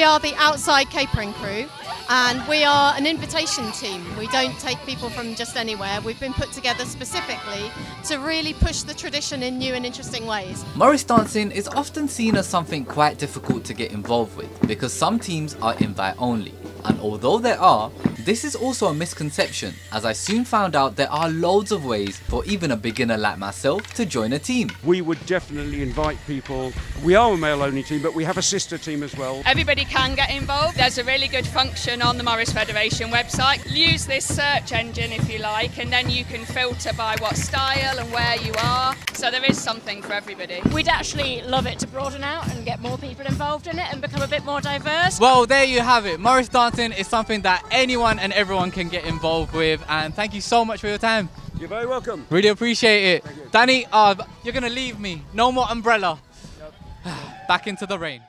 we are the Outside Capering Crew and we are an invitation team. We don't take people from just anywhere. We've been put together specifically to really push the tradition in new and interesting ways. Morris dancing is often seen as something quite difficult to get involved with because some teams are invite only. And although there are, this is also a misconception as I soon found out there are loads of ways for even a beginner like myself to join a team. We would definitely invite people. We are a male only team, but we have a sister team as well. Everybody can get involved. There's a really good function on the Morris Federation website. Use this search engine if you like, and then you can filter by what style and where you are. So there is something for everybody. We'd actually love it to broaden out and get more people involved in it and become a bit more diverse. Well, there you have it. Morris dancing is something that anyone and everyone can get involved with. And thank you so much for your time. You're very welcome. Really appreciate it. Danny, uh, you're going to leave me. No more umbrella. Back into the rain.